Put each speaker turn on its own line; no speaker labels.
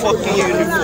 Fucking uniform.